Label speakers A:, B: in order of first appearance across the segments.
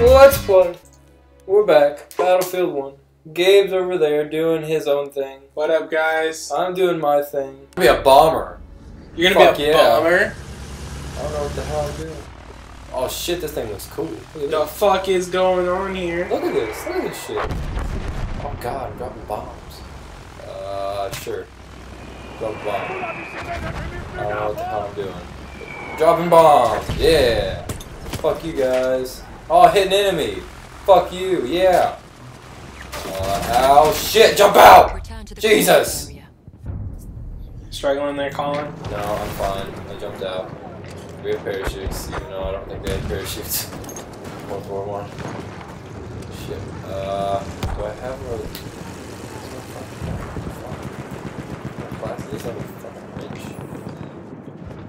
A: Let's play. We're back. Battlefield 1. Gabe's over there doing his own thing.
B: What up, guys?
A: I'm doing my thing. gonna Be a bomber.
B: You're gonna
A: Fuck
B: be a
A: yeah.
B: bomber?
A: I don't know what the hell I'm doing. Oh shit, this thing looks cool. Look
B: The
A: this.
B: fuck is going on here?
A: Look at this. Look at this shit. Oh god, I'm dropping bombs. Uh, sure. Drop a bomb. I don't know what the hell I'm doing. Dropping bombs. Yeah. Fuck you guys. Oh, hit an enemy. Fuck you. Yeah. Uh, oh shit, jump out!
C: Return to the
A: Jesus!
B: Struggling there, Collin?
A: No, I'm fine. I jumped out. We have parachutes, even though I don't think they had parachutes. 141. Shit. Uh, do I have a. Class is a fucking wrench.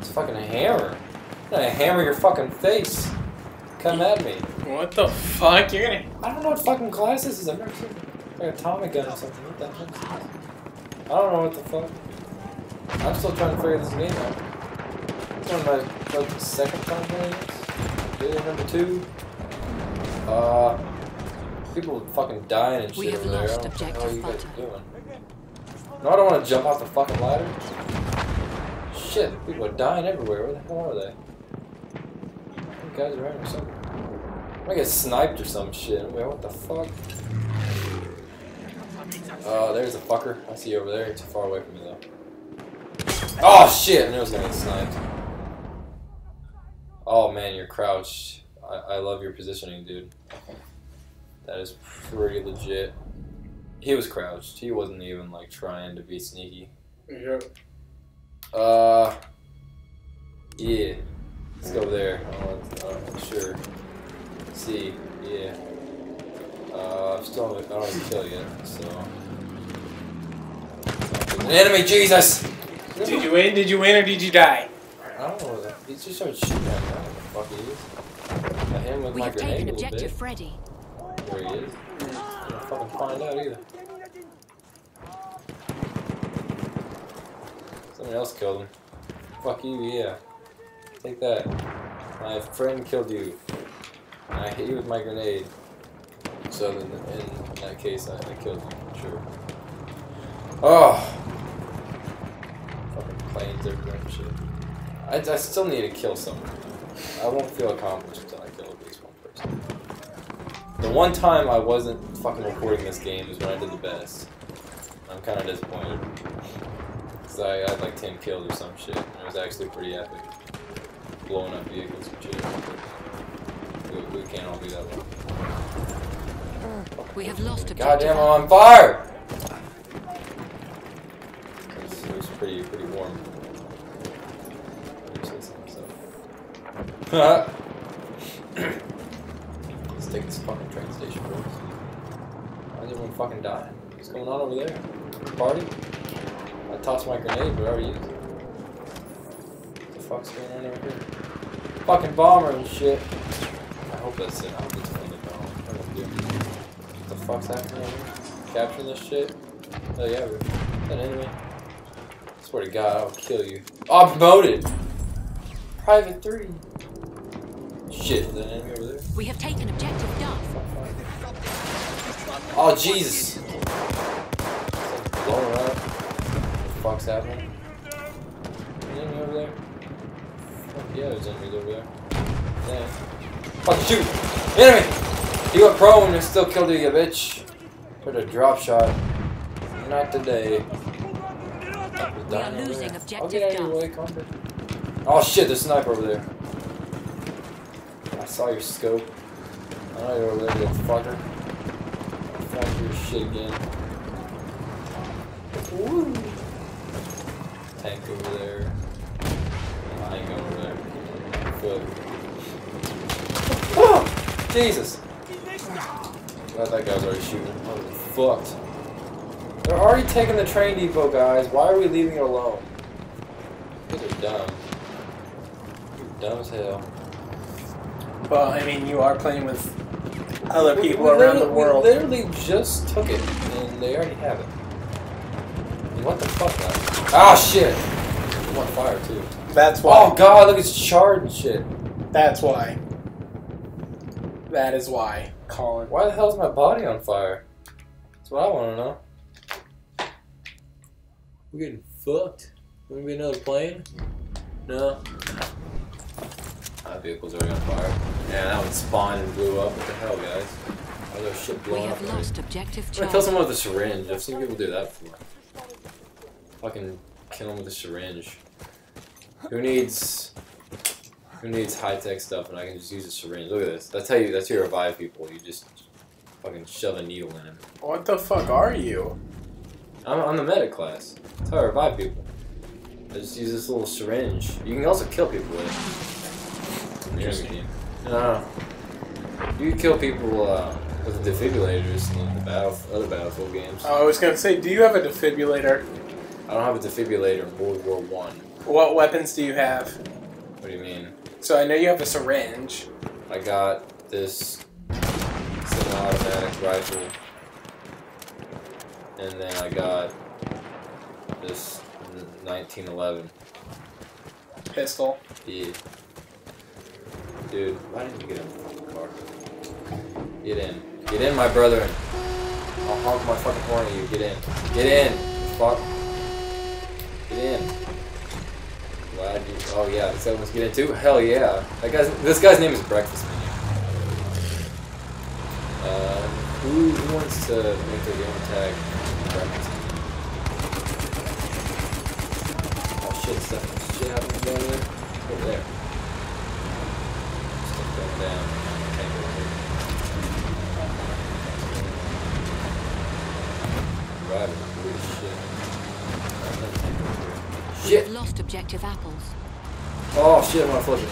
A: It's fucking a hammer. I'm gonna hammer your fucking face. Come at me.
B: What the fuck? You're gonna.
A: I don't know what fucking class this is. I've never seen like a Tommy gun or something. What the fuck? I don't know what the fuck. I'm still trying to figure this game out. It's one of my like second time playing this. Video number two. Uh, people fucking dying and shit
C: We have
A: over there. I
C: lost
A: don't know what you guys
C: objective
A: are doing. No, I don't want to jump off the fucking ladder. Shit, people are dying everywhere. Where the hell are they? You guys are running or something. I'm gonna get sniped or some shit. Wait, what the fuck? Oh, there's a fucker. I see you over there. You're too far away from me though. Oh shit! I knew I was gonna get sniped. Oh man, you're crouched. I, I love your positioning, dude. That is pretty legit. He was crouched. He wasn't even like trying to be sneaky.
B: Yep.
A: Uh, yeah. Let's go there. Uh, uh, sure. See, yeah. Uh, I'm still, I don't have a kill yet, so. An enemy, Jesus!
B: Did you win? Did you win or did you die?
A: I don't know. what- He just started shooting at me. I don't know what the fuck he is. I hit him with
C: We
A: my
C: have
A: grenade
C: taken
A: a
C: objective
A: bit.
C: Freddie.
A: Where he is. I don't fucking find out either. Somebody else killed him. Fuck you, yeah. Take that. My friend killed you. And I hit you with my grenade. So then, in that case, I, I killed you, for sure. Oh! Fucking planes everywhere and shit. I, I still need to kill someone. I won't feel accomplished until I kill at least one person. The one time I wasn't fucking recording this game is when I did the best. I'm kind of disappointed. Because I had like 10 kills or some shit. And it was actually pretty epic. Blowing up vehicles and shit. We, we can't all be that.
C: We have lost objective.
A: Goddamn, I'm on fire! It was, it was pretty, pretty warm. You so. Let's take this fucking train station, bro. Why is everyone fucking dying? What's going on over there? Party? I tossed my grenade, but I already used it. What the fuck's going on over here? Fucking bomber and shit. That's hope it's from the bomb. I don't what the fuck's happening here? Capturing this shit? Oh yeah. Is that enemy? I Swear to God, I'll kill you. Oh, I'm promoted! Private 3. Shit, is that an enemy over there?
C: We have taken objective Duff.
A: Oh, Jesus! Like blowing up. What the fuck's happening? An enemy over there? Fuck yeah, there's enemies over there. Damn. Fucking shoot! Enemy! You went prone and still killed you, you bitch. Put a drop shot. Not today.
C: We are losing objective
A: get out of your
C: Duff.
A: way, calm down. Oh shit, there's a sniper over there. I saw your scope. I know you're over there, you fucker. I'll your shit again. Woo! Tank over there. I ain't over there. Foot. Jesus! God, that guy's already shooting. I'm fucked. They're already taking the train depot, guys. Why are we leaving it alone? You guys are dumb. You're dumb as hell.
B: Well, I mean, you are playing with other people
A: we
B: around the
A: literally-
B: world.
A: We literally just took it, and they already have it. And what the fuck, man? Ah, shit! I'm on fire, too.
B: That's why.
A: Oh, God, look, it's charred and shit.
B: That's why. That is why, Collin.
A: Why the hell is my body on fire? That's what I want to know. We're getting fucked? Wanna be another plane? No. That vehicle's already on fire. Yeah, that one spawned and blew up. What the hell, guys? Why is there shit
C: We
A: blowing up?
C: have
A: already?
C: lost objective
A: I'm gonna kill someone with a syringe. I've seen people do that before. Fucking kill him with a syringe. Who needs who needs high tech stuff and I can just use a syringe? Look at this. That's how you that's how you revive people. You just fucking shove a needle in him.
B: What the fuck are you?
A: I'm I'm the medic class. That's how I revive people. I just use this little syringe. You can also kill people with it.
B: Interesting.
A: No. You can kill people uh, with defibrillators in the battle other battlefield games.
B: Oh, I was gonna say, do you have a defibrillator?
A: I don't have a defibrillator in World War One.
B: What weapons do you have?
A: What do you mean?
B: So I know you have a syringe.
A: I got this semi-automatic rifle, and then I got this 1911.
B: Pistol.
A: Yeah. Dude, why didn't you get in the fucking car? Get in. Get in, my brother. I'll honk my fucking horn at you. Get in. Get in. Fuck. Get in. Oh yeah, guy wants to get in too. Hell yeah. That guy's. This guy's name is Breakfast Menu. Uh, who, who wants to make their game tag Breakfast? Oh shit! Stuff. Shit happening down there. Over there. Stuff going down. Tank over here. Driving. Weird as shit. Another tank over here.
C: We
A: Shit!
C: have lost objective apples.
A: Oh shit, I'm gonna flip it.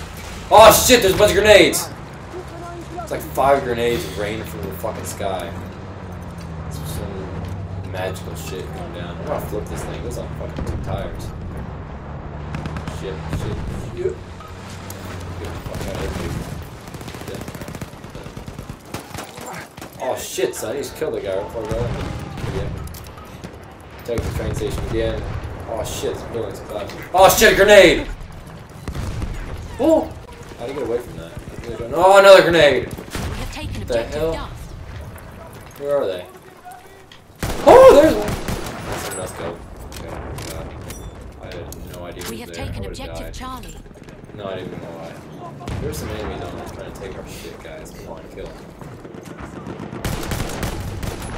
A: Oh shit, there's a bunch of grenades! It's like five grenades raining from the fucking sky. It's some magical shit going down. I'm gonna flip this thing. It goes on fucking two tires. Shit, shit, shit. Get the fuck out of here, dude. Oh shit, son, I just killed the guy right before I got Take the train station again. Oh shit, this building's collapsing. Oh shit, grenade! Oh! How do you get away from that? Oh, another grenade!
C: We have taken
A: The
C: objective
A: hell? Where are they? Oh, there's one! Let's go. Okay, God. I had no idea
C: We
A: was
C: have
A: there.
C: Taken objective
A: died.
C: Charlie.
A: No, I didn't even know why. There's some enemies on us trying to take our shit, guys. Come on, kill them.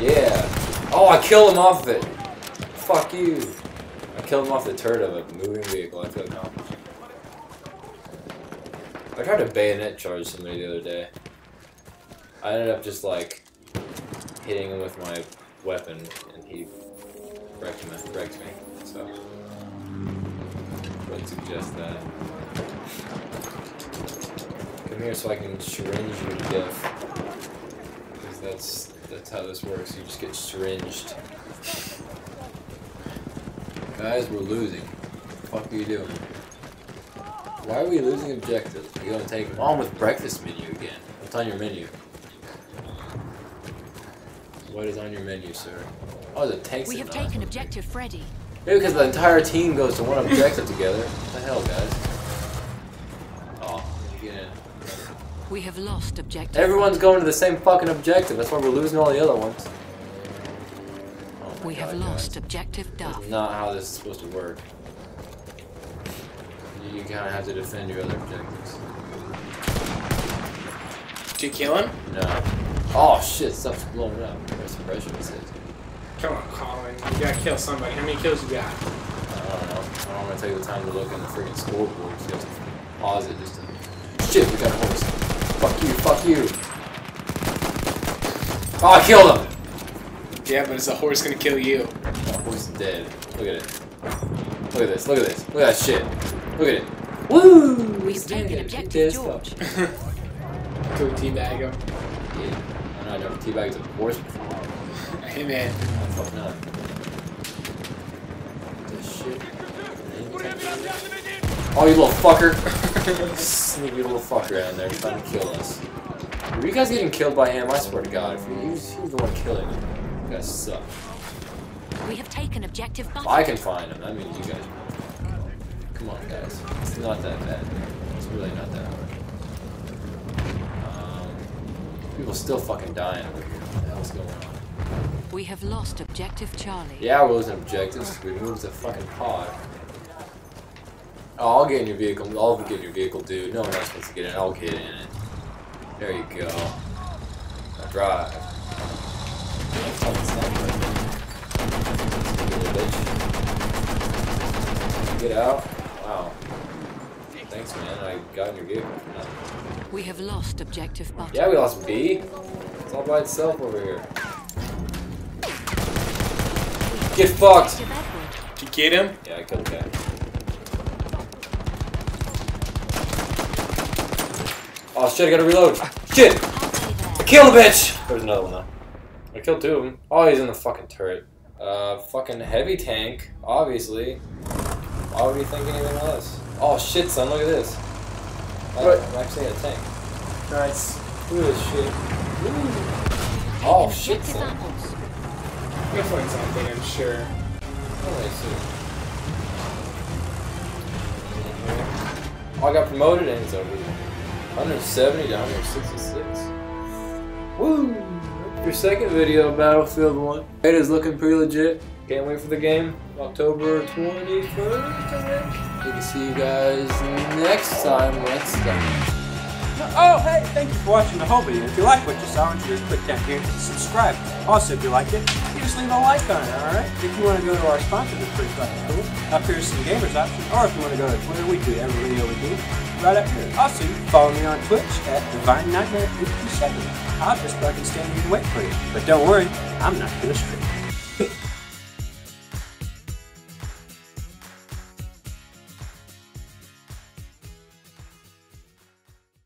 A: Yeah! Oh, I killed him off of it! Fuck you! I killed him off the turret of a moving vehicle. I feel. I tried to bayonet charge somebody the other day. I ended up just like hitting him with my weapon, and he wrecked me. Wrecked me. So would suggest that. Come here so I can syringe you to death. Because that's that's how this works. You just get syringed. Guys, we're losing. What the fuck are you doing? Why are we losing objectives? You're gonna take them on with breakfast menu again. What's on your menu? What is on your menu, sir? Oh, the tanks.
C: We have taken objective Freddie.
A: Maybe because the entire team goes to one objective together. What the hell, guys? Oh, get in.
C: We have lost objective.
A: Everyone's going to the same fucking objective. That's why we're losing all the other ones. My
C: We have
A: God, uh,
C: lost
A: guys.
C: objective Duff.
A: That's not how this is supposed to work. You, you kind of have to defend your other objectives.
B: Did you kill him?
A: No. Oh shit, stuff's blowing up. There's suppression it says.
B: Come on, Collin. You gotta kill somebody. How many kills you got?
A: I don't know. I don't want to take the time to look in the freaking scoreboard. So you have to pause it just to. Shit, we got a horse. Fuck you, fuck you. Oh, I killed him!
B: Yeah, but is the horse gonna kill you?
A: The horse is dead. Look at it. Look at this, look at this. Look at that shit. Look at it. Woo!
C: We've
A: It's
C: taken
A: dead.
C: objective
A: Dead as fuck.
C: George.
B: Go teabag him.
A: Yeah. I know I never teabagged a horse before.
B: Hey man.
A: Oh, fuck not. This shit. Oh, you little fucker. Sneaky little fucker out there trying to kill us. Were you guys getting killed by him? I swear to God, if he was, he was the one killing him. Guys suck.
C: We have taken objective Butter.
A: I can find him, that means you guys. Come on, guys. It's not that bad. It's really not that hard. Um, People still fucking dying over here. What the hell's going on?
C: We have lost objective Charlie.
A: Yeah, we're losing objectives. We moved the fucking pod. Oh, I'll get in your vehicle. I'll get in your vehicle, dude. No one else wants to get in. I'll get in it. There you go. I drive. Fucking sniper. Little bitch. Get out. Wow. Thanks, man. I got in your vehicle. for nothing.
C: We have lost objective Butter.
A: Yeah, we lost B. It's all by itself over here. Get fucked!
C: Objective Edward.
B: Did you get him?
A: Yeah, I killed the guy. Oh shit, I gotta reload. Shit!
C: Halfway
A: I killed a bitch! There's another one though. I killed two of them. Oh, he's in the fucking turret. Uh, fucking heavy tank, obviously. Why would he think anything less? Oh shit, son, look at this. I-
B: What?
A: I'm actually in a tank.
B: Nice.
A: Look at this shit. Ooh. Oh shit, son.
C: apples.
B: You'll find something, I'm sure.
A: Oh, I see. Oh, I got promoted and it's over. 170 to 166. Woo! Your second video Battlefield 1. It is looking pretty legit. Can't wait for the game. October 21st, I think. We can see you guys next time. Next time.
D: Oh, hey, thank you for watching the whole video. If you like what you saw, sure to click down here and subscribe. Also, if you liked it, you just leave a like on it, alright? If you want to go to our sponsor, it's pretty fucking cool. Up here's some gamers option. Or if you want to go to Twitter, we do every video we do right up here. Also, you follow me on Twitch at Divine Nightmare 57. I'll just fucking stand here and wait for you. But don't worry, I'm not gonna stream.